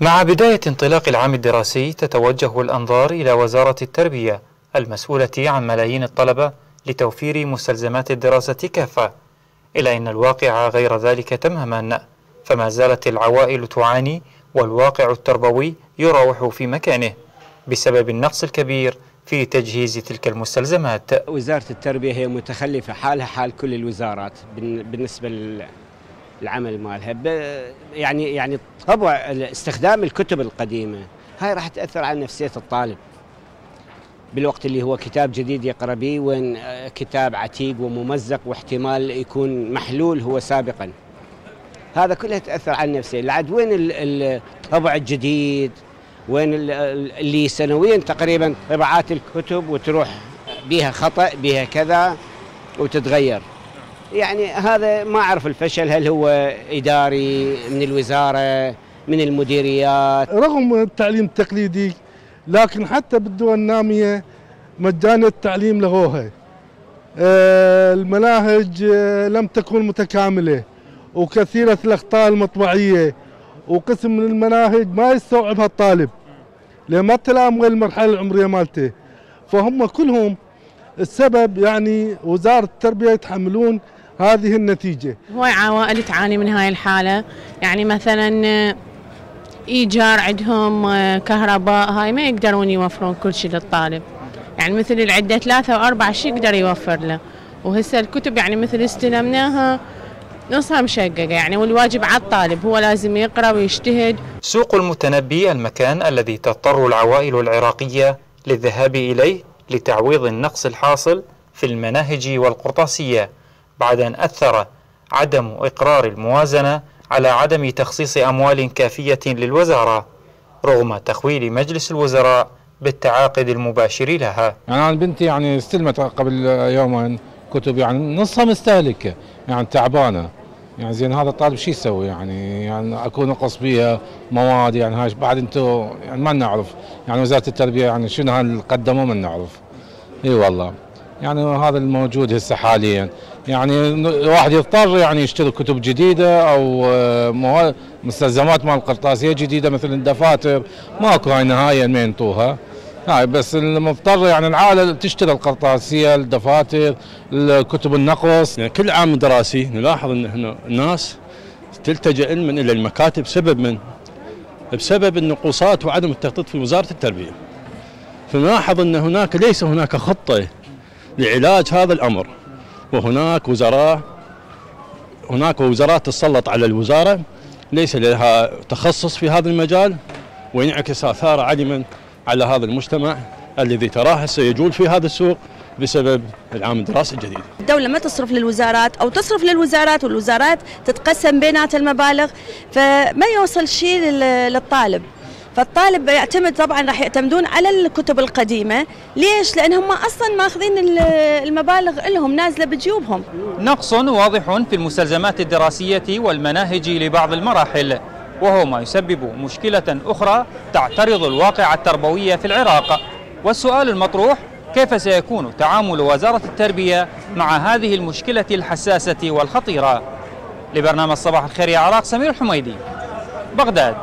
مع بداية انطلاق العام الدراسي تتوجه الأنظار إلى وزارة التربية المسؤولة عن ملايين الطلبة لتوفير مستلزمات الدراسة كافة. إلا أن الواقع غير ذلك تماما فما زالت العوائل تعاني والواقع التربوي يراوح في مكانه بسبب النقص الكبير في تجهيز تلك المستلزمات. وزارة التربية هي متخلفة حالها حال كل الوزارات بالنسبة للعمل مالها. يعني يعني طبع استخدام الكتب القديمة. هاي راح تأثر على نفسية الطالب. بالوقت اللي هو كتاب جديد يقرأ به وين كتاب عتيق وممزق واحتمال يكون محلول هو سابقا. هذا كله تأثر على النفسية. العد وين الطبع الجديد؟ وين اللي سنويا تقريبا طبعات الكتب وتروح بها خطأ بها كذا وتتغير. يعني هذا ما أعرف الفشل هل هو إداري من الوزارة من المديريات؟ رغم التعليم التقليدي لكن حتى بالدول النامية مجانا التعليم لغوها آه، المناهج آه، لم تكن متكاملة وكثيرة الأخطاء المطبعية وقسم من المناهج ما يستوعبها الطالب لما ما تلام المرحلة العمرية مالته. فهم كلهم السبب يعني وزارة التربية يتحملون هذه النتيجة. هواي عوائل تعاني من هاي الحالة. يعني مثلا إيجار عندهم كهرباء هاي ما يقدرون يوفرون كل شيء للطالب. يعني مثل العدة ثلاثة وأربعة شيء يقدر يوفر له. وهسه الكتب يعني مثل استلمناها نصها مشققة. يعني والواجب على الطالب هو لازم يقرأ ويجتهد. سوق المتنبي المكان الذي تضطر العوائل العراقية للذهاب إليه لتعويض النقص الحاصل في المناهج والقرطاسية. بعد أن أثر عدم إقرار الموازنة على عدم تخصيص أموال كافية للوزارة رغم تخويل مجلس الوزراء بالتعاقد المباشر لها. يعني بنتي يعني استلمت قبل يومين كتب يعني نصها مستهلكة يعني تعبانة. يعني زين هذا الطالب شو يسوي؟ يعني يعني اكو نقص بيها مواد يعني هاي بعد أنتم يعني ما نعرف. يعني وزارة التربية يعني شنو قدموا ما نعرف. إي والله. يعني هذا الموجود هسه حاليا. يعني الواحد يضطر يعني يشتري كتب جديدة أو آه، مستلزمات مال القرطاسيه جديدة مثل الدفاتر. ماكو هاي نهائيا ما ينطوها هاي بس المضطر يعني العائله تشتري القرطاسية الدفاتر الكتب النقص. يعني كل عام دراسي نلاحظ إن هنا الناس تلتجئ من إلى المكاتب سبب من؟ بسبب النقوصات وعدم التخطيط في وزارة التربية. فنلاحظ إن هناك ليس هناك خطة لعلاج هذا الأمر. وهناك وزراء هناك وزارات تسلط على الوزارة ليس لها تخصص في هذا المجال وينعكس آثار عدما على هذا المجتمع الذي تراه سيجول في هذا السوق بسبب العام الدراسي الجديد. الدولة ما تصرف للوزارات أو تصرف للوزارات والوزارات تتقسم بينات المبالغ فما يوصل شيء للطالب. فالطالب يعتمد طبعا راح يعتمدون على الكتب القديمة، ليش؟ لأن هم أصلا ماخذين المبالغ لهم نازلة بجيوبهم. نقص واضح في المستلزمات الدراسية والمناهج لبعض المراحل. وهو ما يسبب مشكلة أخرى تعترض الواقع التربوي في العراق والسؤال المطروح كيف سيكون تعامل وزارة التربية مع هذه المشكلة الحساسة والخطيرة لبرنامج صباح الخير يا عراق سمير الحميدي بغداد